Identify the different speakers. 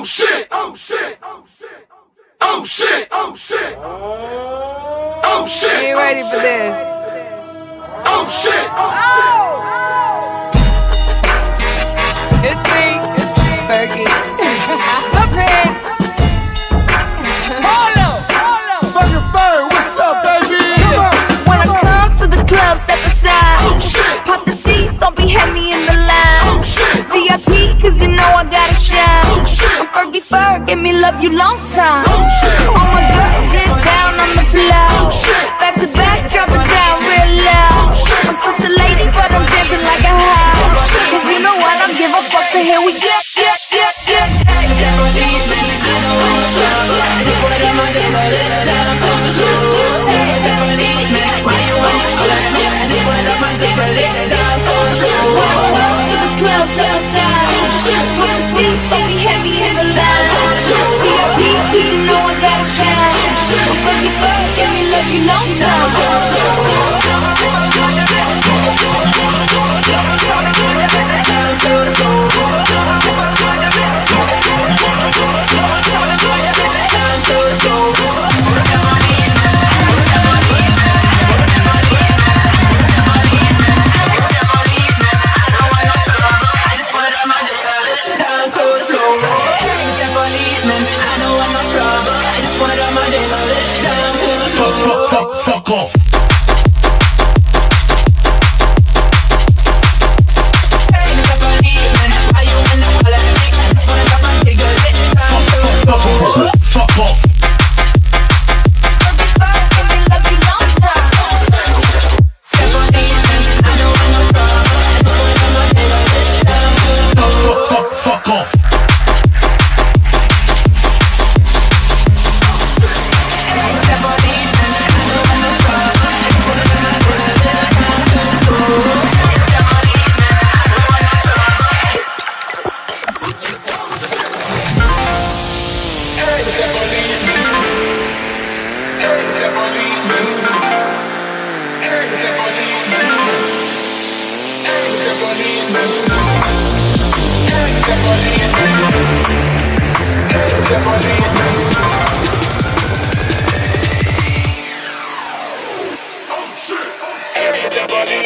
Speaker 1: Oh shit! Oh shit! Oh shit! Oh shit! Oh shit! Oh shit!
Speaker 2: Ain't ready for this.
Speaker 1: Oh shit!
Speaker 2: Oh! It's
Speaker 3: give me love you long time.
Speaker 1: Oh!
Speaker 3: All my girls get down on the floor.
Speaker 1: Oh!
Speaker 3: Back to back, drop it down real loud. I'm such a lady, but I'm dancing like a house. Cause you know I don't give a fuck, so here we go. Yeah, yeah, yeah. To the club, step aside. Pop the seats, don't be heavy in love
Speaker 1: Fuck, fuck, off! Oh shit!
Speaker 4: Everybody,